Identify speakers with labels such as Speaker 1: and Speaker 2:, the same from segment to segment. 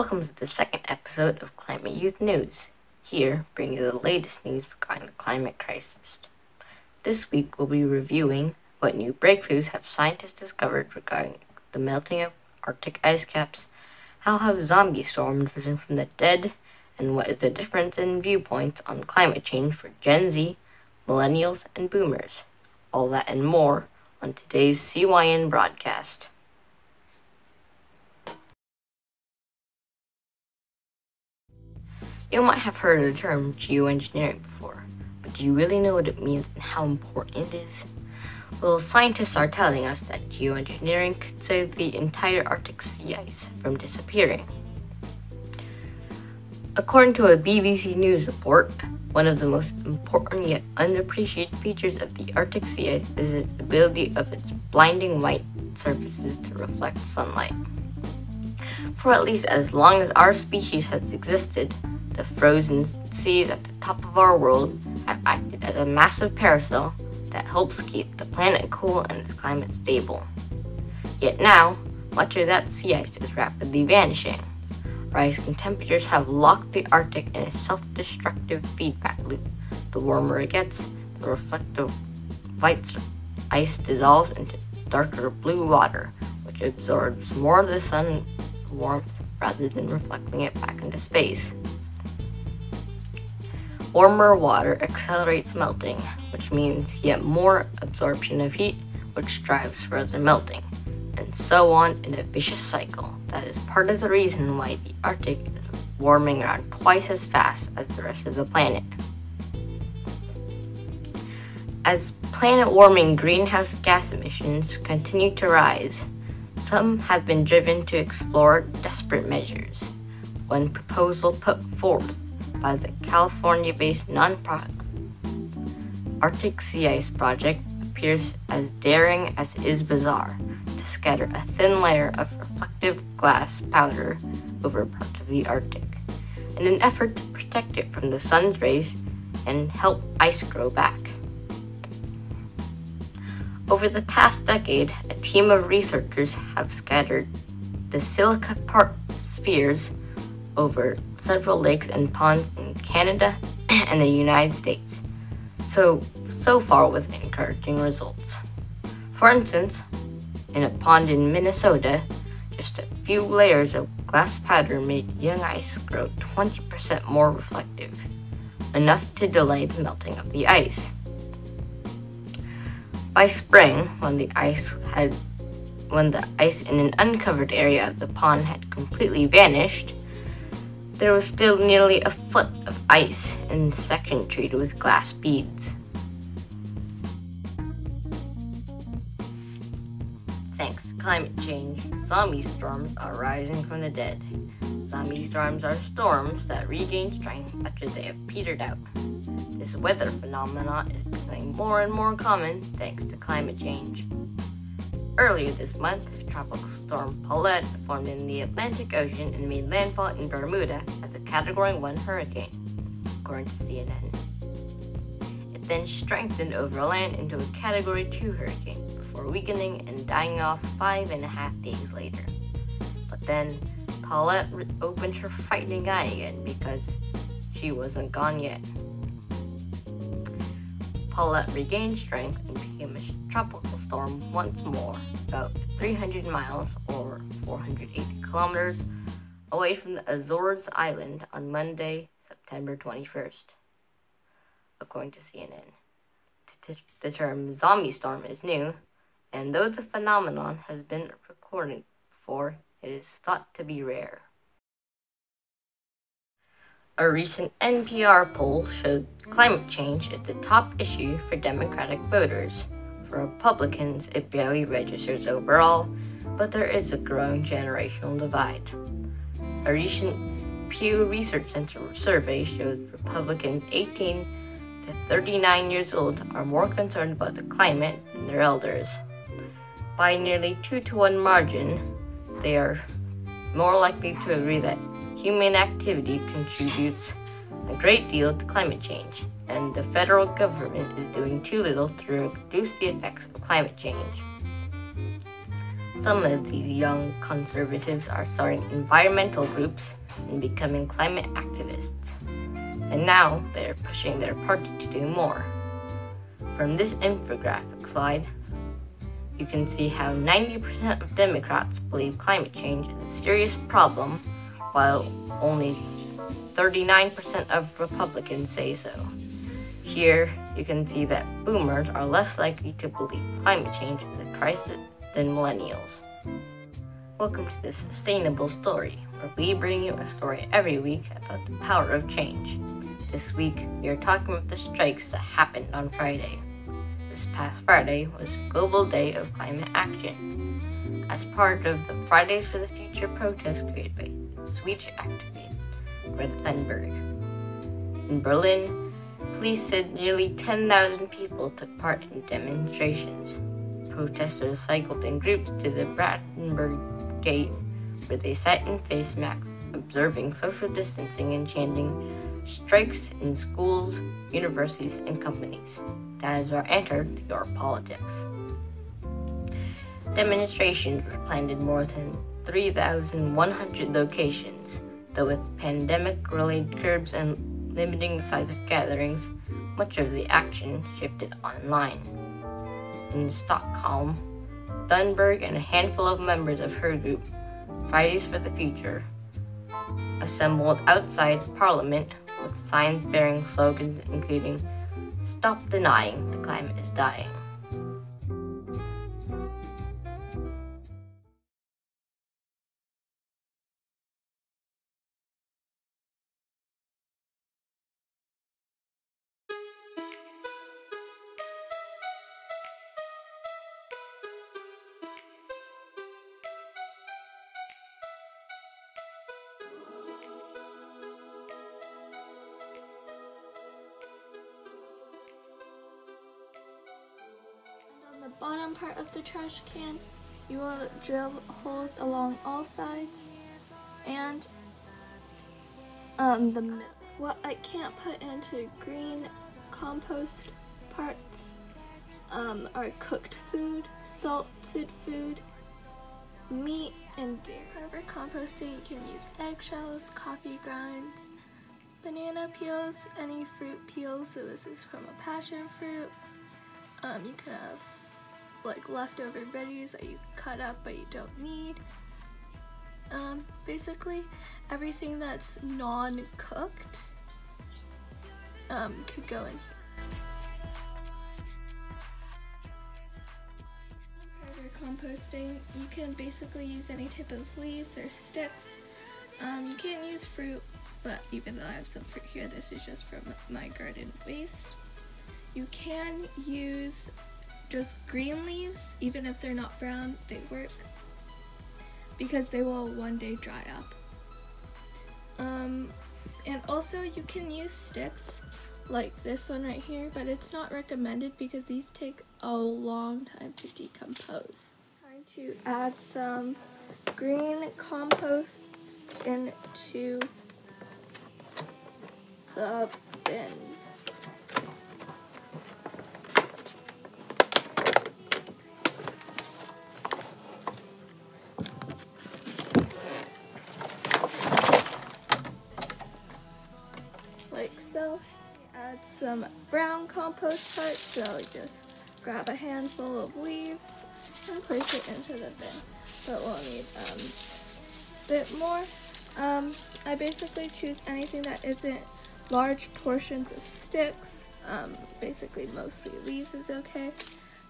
Speaker 1: Welcome to the second episode of Climate Youth News. Here, bring you the latest news regarding the climate crisis. This week, we'll be reviewing what new breakthroughs have scientists discovered regarding the melting of Arctic ice caps, how have zombie storms risen from the dead, and what is the difference in viewpoints on climate change for Gen Z, millennials, and boomers. All that and more on today's CYN broadcast. You might have heard of the term geoengineering before, but do you really know what it means and how important it is? Well, scientists are telling us that geoengineering could save the entire Arctic sea ice from disappearing. According to a BBC News report, one of the most important yet unappreciated features of the Arctic sea ice is its ability of its blinding white surfaces to reflect sunlight. For at least as long as our species has existed, the frozen seas at the top of our world have acted as a massive parasol that helps keep the planet cool and its climate stable. Yet now, much of that sea ice is rapidly vanishing. Rising temperatures have locked the Arctic in a self-destructive feedback loop. The warmer it gets, the reflective white ice dissolves into darker blue water, which absorbs more of the sun warmth rather than reflecting it back into space. Warmer water accelerates melting, which means yet more absorption of heat, which drives further melting, and so on in a vicious cycle. That is part of the reason why the Arctic is warming around twice as fast as the rest of the planet. As planet warming greenhouse gas emissions continue to rise, some have been driven to explore desperate measures. One proposal put forth by the California based nonprofit Arctic Sea Ice Project appears as daring as it is bizarre to scatter a thin layer of reflective glass powder over parts of the Arctic in an effort to protect it from the sun's rays and help ice grow back. Over the past decade, a team of researchers have scattered the silica part spheres over several lakes and ponds in Canada and the United States. So, so far with encouraging results. For instance, in a pond in Minnesota, just a few layers of glass powder made young ice grow 20% more reflective, enough to delay the melting of the ice. By spring, when the ice had when the ice in an uncovered area of the pond had completely vanished, there was still nearly a foot of ice in the section treated with glass beads. Thanks to climate change, zombie storms are rising from the dead. Zombie storms are storms that regain strength after they have petered out. This weather phenomenon is becoming more and more common thanks to climate change. Earlier this month, tropical storm Paulette formed in the Atlantic Ocean and made landfall in Bermuda as a Category 1 hurricane, according to CNN. It then strengthened over land into a Category 2 hurricane before weakening and dying off five and a half days later. But then Paulette opened her fighting eye again because she wasn't gone yet. Paulette regained strength and became a tropical storm once more, about 300 miles or 480 kilometers away from the Azores Island on Monday, September 21st, according to CNN. The term zombie storm is new, and though the phenomenon has been recorded before, it is thought to be rare. A recent NPR poll showed climate change is the top issue for Democratic voters. For Republicans, it barely registers overall, but there is a growing generational divide. A recent Pew Research Center survey shows Republicans 18 to 39 years old are more concerned about the climate than their elders by nearly 2 to 1 margin, they are more likely to agree that human activity contributes a great deal to climate change, and the federal government is doing too little to reduce the effects of climate change. Some of these young conservatives are starting environmental groups and becoming climate activists. And now they are pushing their party to do more. From this infographic slide, you can see how 90% of Democrats believe climate change is a serious problem, while only 39% of Republicans say so. Here, you can see that boomers are less likely to believe climate change is a crisis than millennials. Welcome to the Sustainable Story, where we bring you a story every week about the power of change. This week, we are talking about the strikes that happened on Friday. This past Friday was Global Day of Climate Action. As part of the Fridays for the Future protest created by Swedish activist Greta Thunberg. In Berlin, police said nearly 10,000 people took part in demonstrations. Protesters cycled in groups to the Brandenburg Gate, where they sat in face masks, observing social distancing and chanting strikes in schools, universities, and companies. That is our entered your politics. Demonstrations were planned in more than 3,100 locations, though with pandemic related curbs and limiting the size of gatherings, much of the action shifted online. In Stockholm, Thunberg and a handful of members of her group, Fridays for the Future, assembled outside Parliament with signs bearing slogans including Stop denying the climate is dying.
Speaker 2: Bottom part of the trash can, you will drill holes along all sides and um, the what I can't put into green compost parts um, are cooked food, salted food, meat, and dairy. For composting, you can use eggshells, coffee grinds, banana peels, any fruit peels. So this is from a passion fruit. Um, you can have like leftover veggies that you cut up but you don't need. Um, basically, everything that's non-cooked um, could go in here. For composting, you can basically use any type of leaves or sticks. Um, you can't use fruit, but even though I have some fruit here, this is just from my garden waste. You can use just green leaves, even if they're not brown, they work because they will one day dry up. Um, and also you can use sticks like this one right here, but it's not recommended because these take a long time to decompose. Trying to add some green compost into the bin. Compost parts, so just grab a handful of leaves and place it into the bin. But we'll need um, a bit more. Um, I basically choose anything that isn't large portions of sticks. Um, basically mostly leaves is okay.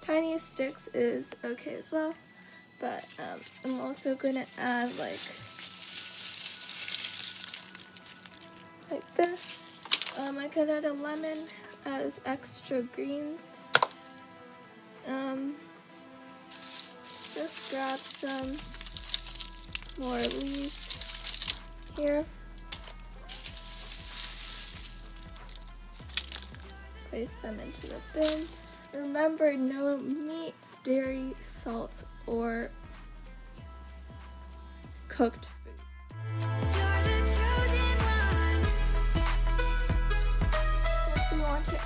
Speaker 2: Tiny sticks is okay as well. But um, I'm also going to add like like this um, I could add a lemon as extra greens. Um, just grab some more leaves here. Place them into the bin. Remember, no meat, dairy, salt, or cooked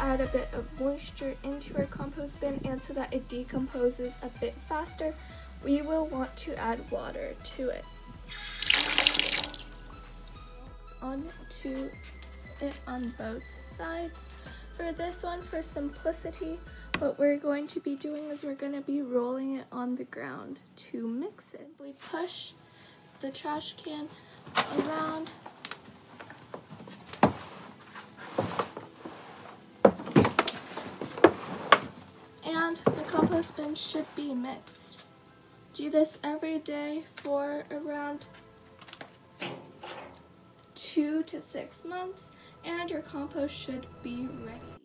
Speaker 2: add a bit of moisture into our compost bin and so that it decomposes a bit faster, we will want to add water to it. On to it on both sides. For this one, for simplicity, what we're going to be doing is we're going to be rolling it on the ground to mix it. We push the trash can around and the compost bin should be mixed. Do this every day for around two to six months and your compost should be ready.